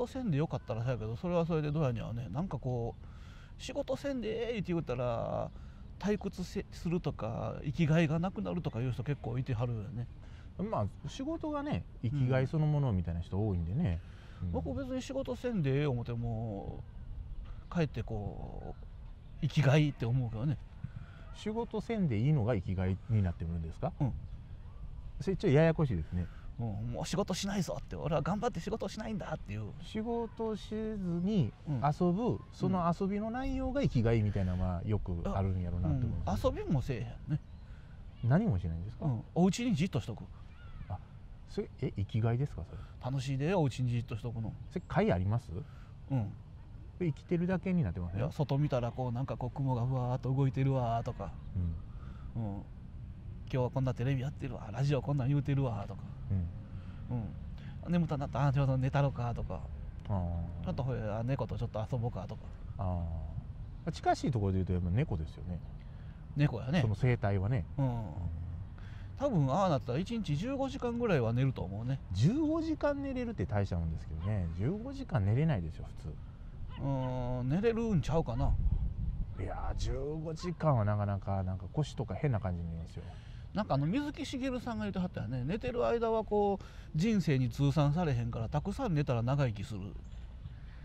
事せんでよかったらそうやけどそれはそれでどうやにはねなんかこう仕事せんでええって言ったら退屈せするとか生きがいがなくなるとかいう人結構いてはるよね、まあ仕事がね生きがいそのものみたいな人多いんでね、うん。僕別に仕事せんでええ思っても帰ってこう生きがいって思うけどね。仕事せんでいいのが生きがいになってくるんですか、うん。それちょっとややこしいですねうん、もう仕事しないぞって俺は頑張って仕事しないんだっていう、仕事しずにうん。遊ぶ、その遊びの内容が生きがいみたいなのはよくあるんやろうなと思う。ん。ですよ、遊びもせえへんね、何もしないんですか、うん、お家にじっとしとく。それえ生きがいですか？それ。楽しいでお家にじっとしとくの。それ会あります？うん。生きてるだけになってますね外見たらこうなんかこう雲がふわーっと動いてるわーとか、うん。うん、今日はこんなテレビやってるわラジオこんなん言うてるわーとか、うん。うん、眠たなった。あちょうど寝たろかとか。あちょっとほや猫とちょっと遊ぼうかとか。ーあー。近しいところで言うとやっぱ猫ですよね。猫やね。その生態はね、うん。多分ああなったら1日15時間ぐらいは寝ると思うね。15時間寝れるって大したもんですけどね。15時間寝れないでしょ普うん。寝れるんちゃうかな。通いやー15時間はなかなかなんか腰とか変な感じになりますよなんかあの水木しげるさんが言ってはったよね。寝てる間はこう人生に通算されへんからたくさん寝たら長生きする。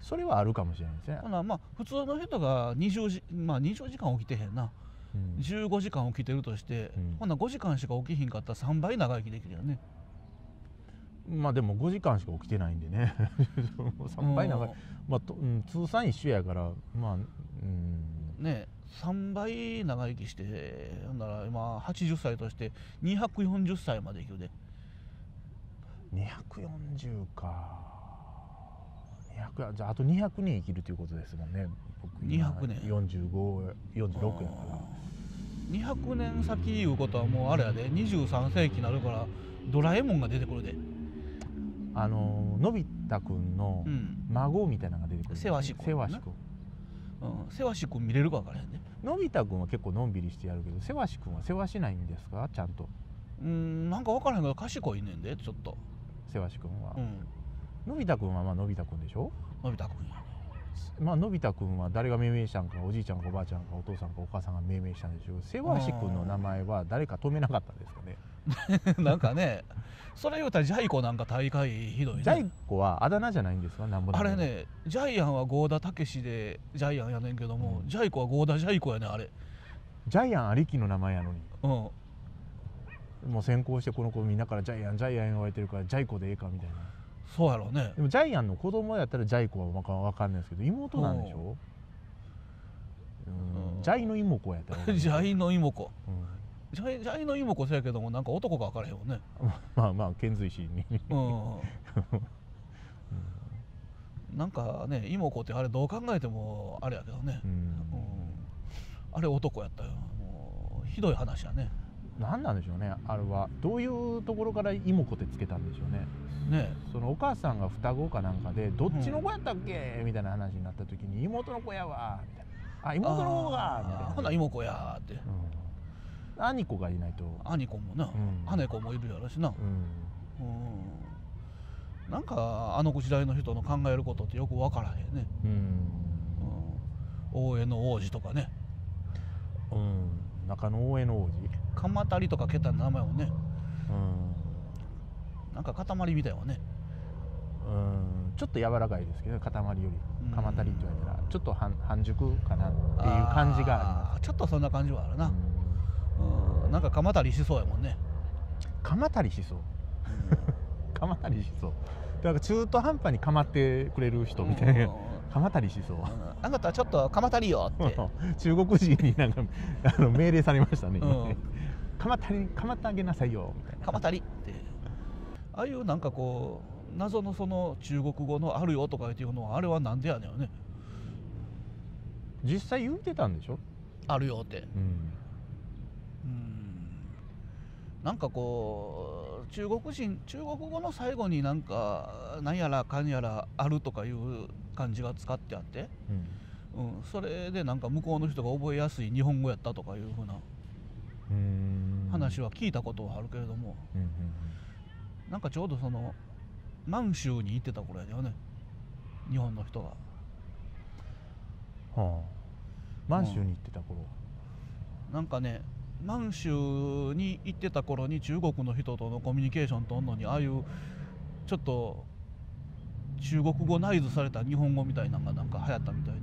それはあるかもしれないですね。ほ、なまあ普通の人が20時,、まあ、20時間起きてへんな。うん。15時間起きてるとして、うん。ほな5時間しか起きひんかったら3倍長生きできるよね。まあでも5時間しか起きてないんでね。3倍長い、まあとうん、通算一緒やからまあうんうんね3倍長生きしてほんなら今80歳として240歳まで生きるで。240か。200じゃああと200年生きるということですもんね。僕今200年。4546やから。200年先いうことはもうあれやで。23世紀になるからドラえもんが出てくるで。あののび太くんのうん、孫みたいなのが出てくるせわしくんせわしくんうん、せわしくん見れるか分からへんね。のび太くんは結構のんびりしてやるけどせわしくんは世話しないんですか？ちゃんと。うんなんか分からへんけど賢いねんでちょっと。せわしくんは、うん。のび太くんはまあのび太くんでしょ？のび太くんや。まあのび太くんは誰が命名したんかおじいちゃんかおばあちゃんかお父さんかお母さんが命名したんでしょうせわしくんの名前は誰か止めなかったんですかね？なんかねそれ言うたらジャイコなんか大会ひどいね。ジャイコはあだ名じゃないんですかなんぼあれねジャイアンは郷田武史でジャイアンやねんけども、うん。ジャイコは郷田ジャイコやねんあれ。ジャイアンありきの名前やのに。うん。もう先行してこの子みんなからジャイアンジャイアン言われてるからジャイコでええかみたいな。そうやろうね。でもジャイアンの子供やったらジャイコはわかんないですけど妹なんでしょ？うん。うん。ジャイの妹子やったら ジャイの妹。子うんジャイジャイの妹子そうやけどもなんか男か分からへんよね。まあまあ遣隋使にうんなんかね妹子ってあれどう考えてもあれやけどね。う、ん。うん。あれ男やったよ。もうひどい話やね。何なんでしょうねあれは。どういうところから妹子ってつけたんでしょうね。ね。そのお母さんが双子かなんかでどっちの子やったっけ、みたいな話になった時に妹の子やわみたいな。あ妹の子がみたいな。ほな妹子やーって。うん、兄子がいないと兄子もな、うん姉子もいるやろしな、うんうん、なんかあの時代の人の考えることってよく分からへんね、うん、大江の王子とかねうん中野大江の王子鎌足りとか桁の名前もねうんなんか塊みたいわねうんちょっと柔らかいですけど塊より鎌足りって言われたらちょっと半熟かなっていう感じがああーちょっとそんな感じはあるな、、うんうん、なんか鎌足りしそうやもんね、鎌足りしそう。鎌足りしそう。だから中途半端に構ってくれる人みたいな。鎌足りしそう。うん。あなたちょっと鎌足りよって、中国人になんかあの命令されましたね、今うん。ね鎌足り鎌ってあげなさいよみたいな。鎌足りって。ああいうなんかこう謎のその中国語の「あるよ」とか言っていうのはあれはなんでやねんよね。実際言うてたんでしょ、「あるよ」って。うん、うんなんかこう中国人中国語の最後になんか何やらかんやら「ある」とかいう漢字が使ってあって、うんうん、それでなんか向こうの人が覚えやすい日本語やったとかいうふうなうん話は聞いたことはあるけれども、うんうんなんかちょうどその満州に行ってた頃やだよねうん日本の人が。はあ。満州に行ってた頃、なんかね満州に行ってた頃に中国の人とのコミュニケーションとんのにああいうちょっと中国語内図された日本語みたいなのがなんか流行ったみたいで、へ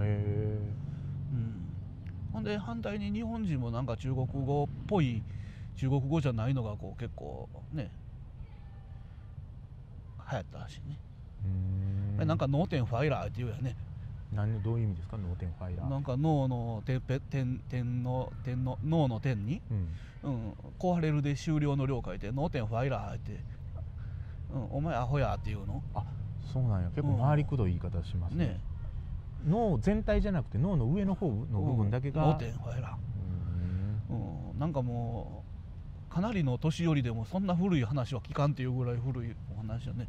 えうん、ほんで反対に日本人もなんか中国語っぽい中国語じゃないのがこう結構ね流行ったらしいね、なんか脳天ファイラーっていうやね何どういう意味ですか？脳天ファイラー。なんか脳のてっぺ点点の点の脳の点に、うん。うん、壊れるで終了の了解で脳天ファイラーって、うん、お前アホやっていうの？そうなんや。結構回りくどい言い方しますね。ね脳全体じゃなくて脳の上の方の部分だけが、脳天ファイラうーうん、なんかもうかなりの年寄りでもそんな古い話は聞かんっていうぐらい古いお話よね。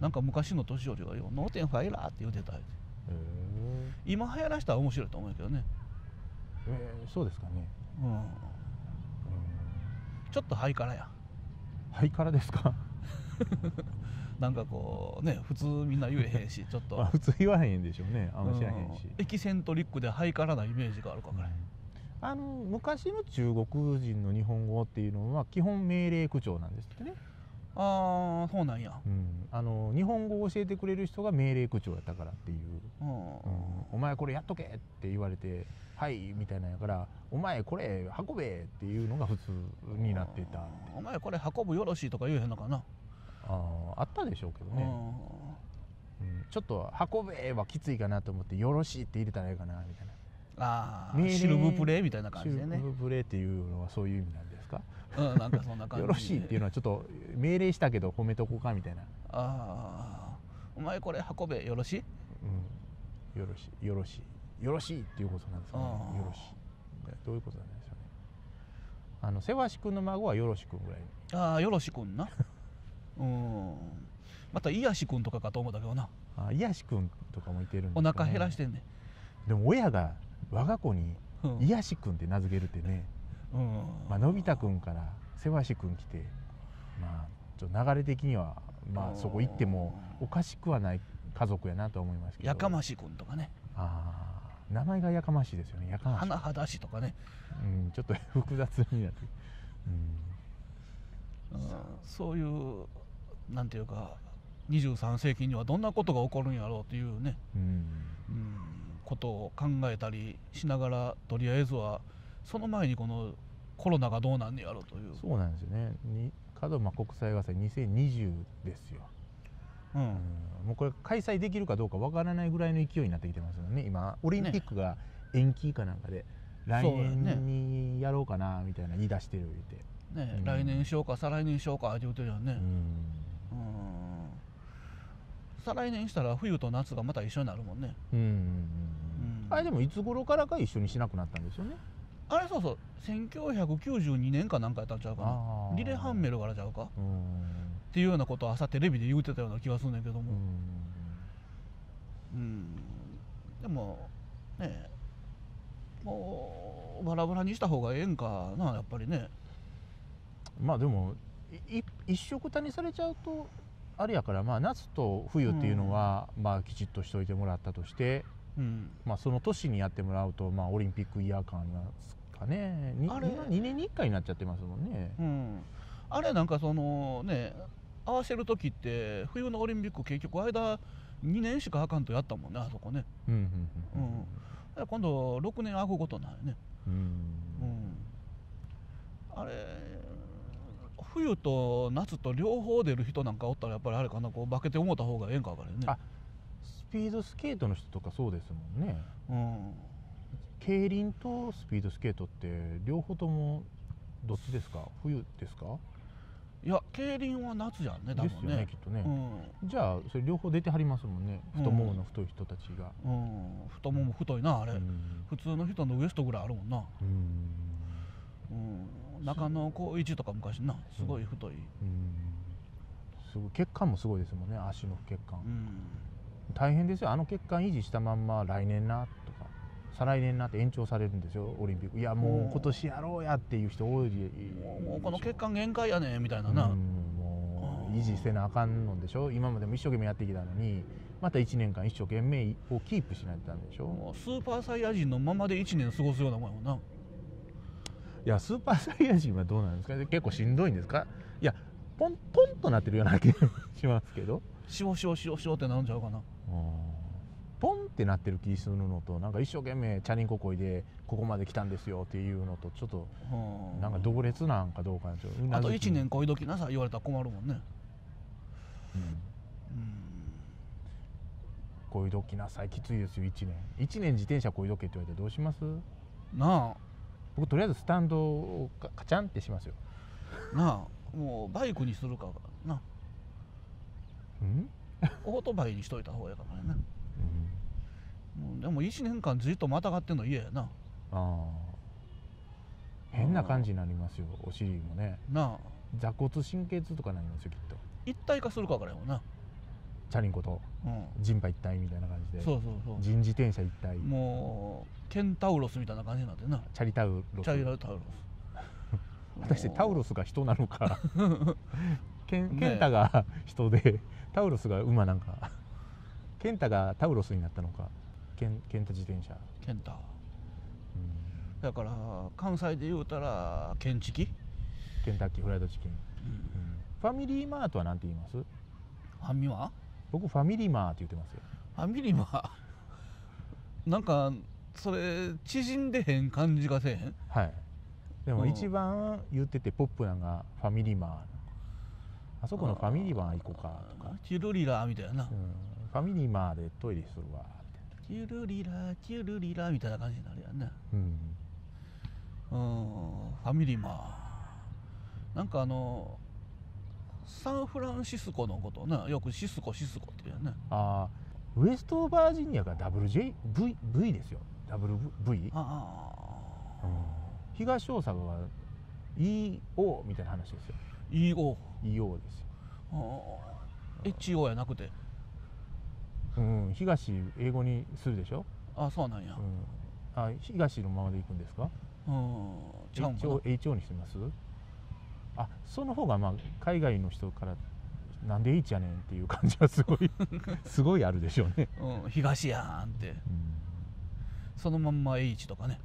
なんか昔の年寄りがよ脳天ファイラーって言うてた今流行らしたら面白いと思うけどね、ーえーそうですかね。うん、うん。ちょっとハイカラや。ハイカラですか？なんかこうね普通みんな言えへんし ちょっと。まあ普通言わへんでしょうね。あんま知らへんし。うん。エキセントリックでハイカラなイメージがあるかもね、あの昔の中国人の日本語っていうのは基本命令口調なんですってね、ああそうなんや。うん、あの日本語を教えてくれる人が命令口調やったからっていう、うん、うん。お前これやっとけって言われてはいみたいなんやからお前これ運べっていうのが普通になってたお前これ運ぶよろしいとか言えへんのかな、あーあったでしょうけどね、うん。うん。ちょっと運べはきついかなと思ってよろしいって入れたらいいかなみたいな。ああシルブプレーみたいな感じでね。シル、ブプレーっていうのはそういう意味なんでうん、なんかそんな感じよろしいっていうのはちょっと命令したけど褒めとこうかみたいな、ああお前これ運べ。よろしい？うん、よろしい。よろしい。よろしいっていうことなんですかね。よろしい。どういうことなんでしょうね。あの瀬橋君の孫はよろし君ぐらい。ああよろしくんな？うん。また癒しくんとかかと思ったけどな。あ癒し君とかもいてるんですお腹減らしてんねでも親が我が子にうん。癒し君って名付けるってね、うん。まあのび太君から瀬橋君来てまあちょ流れ的にはまあそこ行ってもおかしくはない家族やなとは思いますけど。やかましくんとかね。あー名前がやかましいですよね。やかましい。花肌しとかね、うん、ちょっと 複雑になって。うん。そういうなんていうか23世紀にはどんなことが起こるんやろうっていうね、うん、うん。うん、ことを考えたりしながらとりあえずはその前にこのコロナがどうなんねやろうという。そうなんですよね。に門真国際映画祭2020ですよ、うん。うん、もうこれ開催できるかどうかわからないぐらいの勢いになってきてますよね。今オリンピックが延期かなんかで、ね年にやろうかなみたいな言い出してる言うて。ねうん来年しようか再来年しようかって言うてるよね、うん。うん。再来年したら冬と夏がまた一緒になるもんね。うん。うん。あれでもいつ頃からか一緒にしなくなったんですよねあれそうそう1992年かなんかやったんちゃうかな。リレハンメルからちゃうか。っうん。ていうようなことを朝テレビで言うてたような気がするんだけども、うん。うん。でもねもうバラバラにした方がええんかなやっぱりね。まあでも一色たにされちゃうとあれやからまあ夏と冬っていうのは、まあきちっとしといてもらったとして、うん。まあ、その年にやってもらうと、まあ、オリンピックイヤー感ありますかね。にあれ？今2年に1回になっちゃってますもんね。うん。あれなんかそのね合わせる時って冬のオリンピック結局間2年しかあかんとやったもんねあそこね。今度6年空くことなんよね。うん。うん。うんあれ冬と夏と両方出る人なんかおったらやっぱりあれかなこう化けて思った方がええんか分からんねピードスケートの人とかそうですもんね。うん。競輪とスピードスケートって両方ともどっちですか？冬ですか？いや競輪は夏じゃんね多ですよねきっとね、うん。じゃあそれ両方出てはりますもんね。うん。太ももの太い人たちが、うん、太もも太いなあれ、うん。普通の人のウエストぐらいあるもんな、うん。うん、中野浩一とか昔なすごい太い、うん。すごい血管もすごいですもんね足の血管、うん大変ですよ。あの血管維持したまんま来年なとか再来年なって延長されるんですよ。オリンピック。いやもう今年やろうやっていう人多いもうもうこの血管限界やねみたいなな、うんもう維持せなあかんのでしょ。今までも一生懸命やってきたのにまた1年間一生懸命をキープしないとダメでしょ。スーパーサイヤ人のままで1年過ごすようなもんやもんな。いやスーパーサイヤ人はどうなんですか？結構しんどいんですか？いやポンポンとなってるような気がしますけど。しおしおしおしおってなんちゃうかなポンってなってる気するのとなんか一生懸命チャリンコこいでここまで来たんですよっていうのとちょっとうん。なんか同列なんかどうかなちあとずき1年こいどきなさ言われたら困るもんね。うん。うんこいどきなさい。きついですよ1年。1年自転車こいどけって言われてどうします？な僕とりあえずスタンドをカカチャンってしますよ。あなあ。もうバイクにするか。なうん、オートバイにしといた方がいいかもね。うん、でも1年間ずっとまたがってんの嫌やな。ああ。変な感じになりますよお尻もね。なあ。座骨神経痛とかなりますよきっと。一体化するかからやもんな。チャリンコと。うん。人馬一体みたいな感じで。そうそうそう。人自転車一体。もうケンタウロスみたいな感じになってな。チャリタウロス。チャイラタウロス。果たしてタウロスが人なのか。ケンねケンタが人でタウロスが馬なんか。ケンタがタウロスになったのか。ケンケンタ自転車、ケンタ。うん。だから関西で言うたらケンチキ、ケンタッキーフライドチキン、うん。ファミリーマートは何て言います？ファミマ？僕ファミリーマーって言ってますよ。ファミリマ なんかそれ縮んでへん感じがせえへん？はい。でもうん。一番言っててポップなのがファミリーマーあそこのファミリーマー行こうかとか、チュルリラみたいな。うん、ファミリーマーでトイレするわチュルリラチュルリラみたいな感じになるやんねな。うん。うん。ファミリマ。なんかあのサンフランシスコのことをねよくシスコシスコって言うよねあーウエストバージニアが WJV v ですよ。WV、ああ。東大阪が EO みたいな話ですよ EO EO ですよ、ああ HO やなくて。うん、東英語にするでしょ、あそうなんや。うん、あ東のままで行くんですか？うん違うんかな？HO, HO にしてます？あその方がまあ海外の人からなんで H やねんっていう感じはすごい すごいあるでしょうね、うん、東やんって。うん。そのまんま H とかね